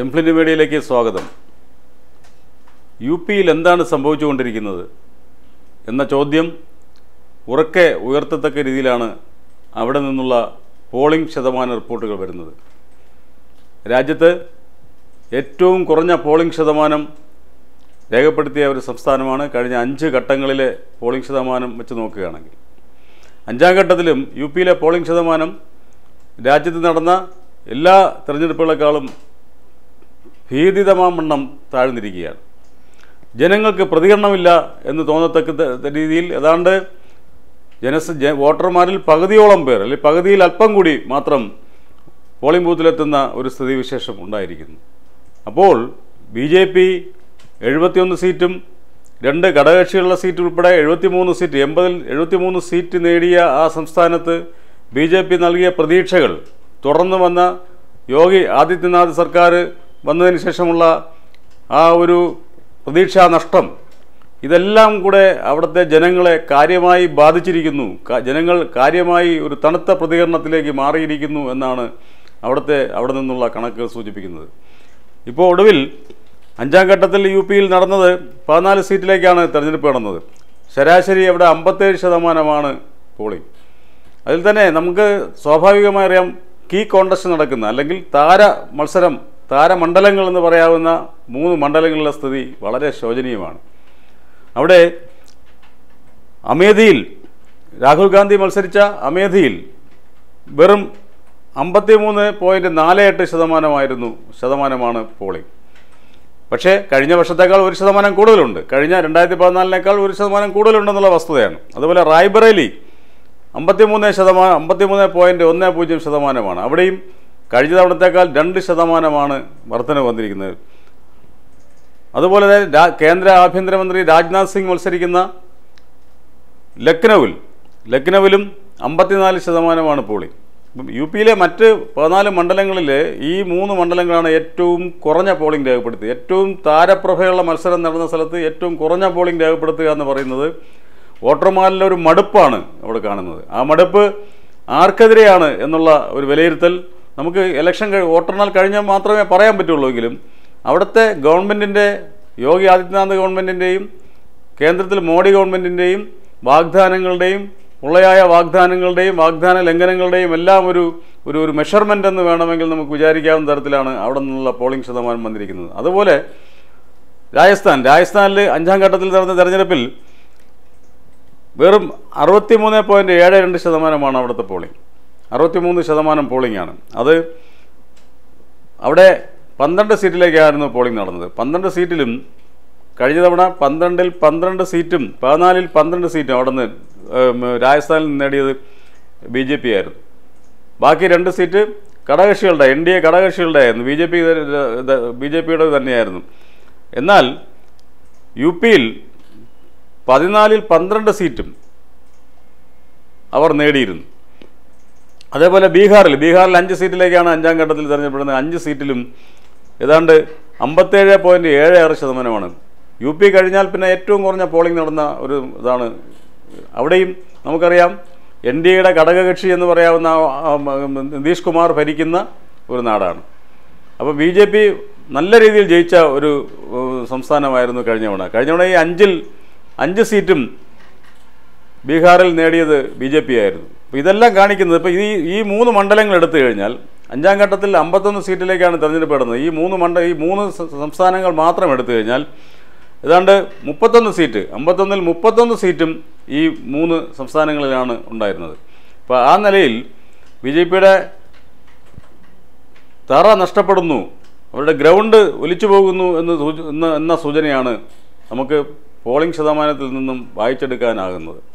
എംപ്ലിന്റ് മീഡിയയിലേക്ക് സ്വാഗതം. യു പിയിൽ എന്താണ് സംഭവിച്ചുകൊണ്ടിരിക്കുന്നത് എന്ന ചോദ്യം ഉറക്കെ ഉയർത്തത്തക്ക രീതിയിലാണ് അവിടെ നിന്നുള്ള പോളിംഗ് ശതമാന റിപ്പോർട്ടുകൾ വരുന്നത്. രാജ്യത്ത് ഏറ്റവും കുറഞ്ഞ പോളിംഗ് ശതമാനം രേഖപ്പെടുത്തിയ ഒരു സംസ്ഥാനമാണ് കഴിഞ്ഞ അഞ്ച് ഘട്ടങ്ങളിലെ പോളിംഗ് ശതമാനം വെച്ച് നോക്കുകയാണെങ്കിൽ. അഞ്ചാം ഘട്ടത്തിലും യു പിയിലെ പോളിംഗ് ശതമാനം രാജ്യത്ത് നടന്ന എല്ലാ തെരഞ്ഞെടുപ്പുകളെക്കാളും ഭീതിതമാവണ്ണം താഴ്ന്നിരിക്കുകയാണ്. ജനങ്ങൾക്ക് പ്രതികരണമില്ല എന്ന് തോന്നത്തക്ക രീതിയിൽ ഏതാണ്ട് ജനസ വോട്ടർമാരിൽ പകുതിയോളം പേർ അല്ലെങ്കിൽ പകുതിയിൽ അല്പം കൂടി മാത്രം പോളിംഗ് ബൂത്തിലെത്തുന്ന ഒരു സ്ഥിതിവിശേഷം ഉണ്ടായിരിക്കുന്നു. അപ്പോൾ ബി ജെ പി എഴുപത്തിയൊന്ന് സീറ്റും രണ്ട് ഘടകകക്ഷികളുടെ സീറ്റ് ഉൾപ്പെടെ എഴുപത്തിമൂന്ന് സീറ്റ് എൺപതിൽ എഴുപത്തിമൂന്ന് സീറ്റ് നേടിയ ആ സംസ്ഥാനത്ത് ബി ജെ പി നൽകിയ പ്രതീക്ഷകൾ തുടർന്ന് വന്ന യോഗി ആദിത്യനാഥ് സർക്കാർ വന്നതിന് ശേഷമുള്ള ആ ഒരു പ്രതീക്ഷാ നഷ്ടം ഇതെല്ലാം കൂടെ അവിടുത്തെ ജനങ്ങളെ കാര്യമായി ബാധിച്ചിരിക്കുന്നു. ജനങ്ങൾ കാര്യമായി ഒരു തണുത്ത പ്രതികരണത്തിലേക്ക് മാറിയിരിക്കുന്നു എന്നാണ് അവിടുത്തെ അവിടെ നിന്നുള്ള കണക്കുകൾ സൂചിപ്പിക്കുന്നത്. ഇപ്പോൾ ഒടുവിൽ അഞ്ചാം ഘട്ടത്തിൽ യു പിയിൽ നടന്നത് പതിനാല് സീറ്റിലേക്കാണ് തെരഞ്ഞെടുപ്പ് നടന്നത്. ശരാശരി അവിടെ അമ്പത്തേഴ് ശതമാനമാണ് പോളിംഗ്. അതിൽ തന്നെ നമുക്ക് സ്വാഭാവികമായി അറിയാം കീ കോണ്ടസ്റ്റ് നടക്കുന്ന അല്ലെങ്കിൽ താര മത്സരം താരമണ്ഡലങ്ങൾ എന്ന് പറയാവുന്ന മൂന്ന് മണ്ഡലങ്ങളിലെ സ്ഥിതി വളരെ ശോചനീയമാണ്. അവിടെ അമേധിയിൽ രാഹുൽ ഗാന്ധി മത്സരിച്ച അമേധിയിൽ വെറും അമ്പത്തിമൂന്ന് പോയിന്റ് നാല് എട്ട് ശതമാനമായിരുന്നു ശതമാനമാണ് പോളിംഗ്. പക്ഷേ കഴിഞ്ഞ വർഷത്തേക്കാൾ ഒരു ശതമാനം കൂടുതലുണ്ട്. കഴിഞ്ഞ രണ്ടായിരത്തി പതിനാലിനേക്കാൾ ഒരു ശതമാനം കൂടുതലുണ്ടെന്നുള്ള വസ്തുതയാണ്. അതുപോലെ റായ്ബറേലി അമ്പത്തിമൂന്ന് ശതമാനം അമ്പത്തിമൂന്ന് പോയിന്റ് ഒന്ന് പൂജ്യം ശതമാനമാണ്. അവിടെയും കഴിഞ്ഞ തവണത്തേക്കാൾ രണ്ട് ശതമാനമാണ് വർധന വന്നിരിക്കുന്നത്. അതുപോലെ തന്നെ കേന്ദ്ര ആഭ്യന്തരമന്ത്രി രാജ്നാഥ് സിംഗ് മത്സരിക്കുന്ന ലക്നൌവിൽ ലക്നൌവിലും അമ്പത്തിനാല് ശതമാനമാണ് പോളിംഗ് യു പിയിലെ മറ്റ് പതിനാല് മണ്ഡലങ്ങളിൽ ഈ മൂന്ന് മണ്ഡലങ്ങളാണ് ഏറ്റവും കുറഞ്ഞ പോളിംഗ് രേഖപ്പെടുത്തുക ഏറ്റവും താരപ്രഭയുള്ള മത്സരം നടന്ന സ്ഥലത്ത് ഏറ്റവും കുറഞ്ഞ പോളിംഗ് രേഖപ്പെടുത്തുക എന്ന് പറയുന്നത് വോട്ടർമാരിലെ ഒരു മടുപ്പാണ് അവിടെ കാണുന്നത്. ആ മടുപ്പ് ആർക്കെതിരെയാണ് എന്നുള്ള ഒരു വിലയിരുത്തൽ നമുക്ക് ഇലക്ഷൻ വോട്ടെണ്ണൽ കഴിഞ്ഞാൽ മാത്രമേ പറയാൻ പറ്റുള്ളൂ എങ്കിലും അവിടുത്തെ ഗവൺമെന്റിന്റെ യോഗി ആദിത്യനാഥ് ഗവൺമെന്റിന്റെയും കേന്ദ്രത്തിൽ മോഡി ഗവൺമെന്റിന്റെയും വാഗ്ദാനങ്ങളുടെയും ഉള്ളയായ വാഗ്ദാനങ്ങളുടെയും വാഗ്ദാന ലംഘനങ്ങളുടെയും എല്ലാം ഒരു ഒരു ഒരു മെഷർമെന്റ് എന്ന് വേണമെങ്കിൽ നമുക്ക് വിചാരിക്കാവുന്ന തരത്തിലാണ് അവിടെ നിന്നുള്ള പോളിംഗ് ശതമാനം വന്നിരിക്കുന്നത്. അതുപോലെ രാജസ്ഥാൻ രാജസ്ഥാനിൽ അഞ്ചാം ഘട്ടത്തിൽ നടന്ന തെരഞ്ഞെടുപ്പിൽ വെറും അറുപത്തി മൂന്ന് പോയിന്റ് ഏഴ് രണ്ട് ശതമാനമാണ് അവിടുത്തെ പോളിംഗ് അറുപത്തിമൂന്ന് ശതമാനം പോളിംഗ് ആണ്. അത് അവിടെ പന്ത്രണ്ട് സീറ്റിലേക്കായിരുന്നു പോളിംഗ് നടന്നത്. പന്ത്രണ്ട് സീറ്റിലും കഴിഞ്ഞ തവണ പന്ത്രണ്ടിൽ പന്ത്രണ്ട് സീറ്റും പതിനാലിൽ പന്ത്രണ്ട് സീറ്റും അവിടെ നിന്ന് രാജസ്ഥാനിൽ നിന്ന് നേടിയത് ബി ജെ പി ആയിരുന്നു. ബാക്കി രണ്ട് സീറ്റ് ഘടകകക്ഷികളുടെ എൻ ഡി എ ഘടകകക്ഷികളുടെ ആയിരുന്നു B J P B J പിയുടെ തന്നെയായിരുന്നു. എന്നാൽ യു പിയിൽ പതിനാലിൽ പന്ത്രണ്ട് സീറ്റും അവർ നേടിയിരുന്നു. അതേപോലെ ബീഹാറിൽ ബീഹാറിൽ അഞ്ച് സീറ്റിലേക്കാണ് അഞ്ചാം ഘട്ടത്തിൽ തിരഞ്ഞെടുപ്പെടുന്നത് അഞ്ച് സീറ്റിലും ഏതാണ്ട് അമ്പത്തേഴ് പോയിന്റ് ഏഴ് ആറ് ശതമാനമാണ്. യു പി കഴിഞ്ഞാൽ പിന്നെ ഏറ്റവും കുറഞ്ഞ പോളിംഗ് നടന്ന ഒരു ഇതാണ്. അവിടെയും നമുക്കറിയാം എൻ ഡി എയുടെ ഘടകകക്ഷി എന്ന് പറയാവുന്ന നിതീഷ് കുമാർ ഭരിക്കുന്ന ഒരു നാടാണ്. അപ്പോൾ ബി ജെ പി നല്ല രീതിയിൽ ജയിച്ച ഒരു സംസ്ഥാനമായിരുന്നു കഴിഞ്ഞ തവണ. കഴിഞ്ഞ തവണ ഈ അഞ്ചിൽ അഞ്ച് സീറ്റും ബീഹാറിൽ നേടിയത് ബി ജെ പി ആയിരുന്നു. അപ്പോൾ ഇതെല്ലാം കാണിക്കുന്നത് ഇപ്പോൾ ഈ ഈ മൂന്ന് മണ്ഡലങ്ങൾ എടുത്തു കഴിഞ്ഞാൽ അഞ്ചാം ഘട്ടത്തിൽ അമ്പത്തൊന്ന് സീറ്റിലേക്കാണ് തിരഞ്ഞെടുപ്പ് നടന്നത് ഈ മൂന്ന് മണ്ഡ ഈ മൂന്ന് സംസ്ഥാനങ്ങൾ മാത്രം എടുത്തു കഴിഞ്ഞാൽ ഏതാണ്ട് മുപ്പത്തൊന്ന് സീറ്റ് അമ്പത്തൊന്നിൽ മുപ്പത്തൊന്ന് സീറ്റും ഈ മൂന്ന് സംസ്ഥാനങ്ങളിലാണ് ഉണ്ടായിരുന്നത്. അപ്പോൾ ആ നിലയിൽ ബി ജെ പിയുടെ തറ നഷ്ടപ്പെടുന്നു. അവരുടെ ഗ്രൗണ്ട് ഒലിച്ചു പോകുന്നു എന്ന് സൂച- എന്ന സൂചനയാണ് നമുക്ക് പോളിംഗ് ശതമാനത്തിൽ നിന്നും വായിച്ചെടുക്കാനാകുന്നത്.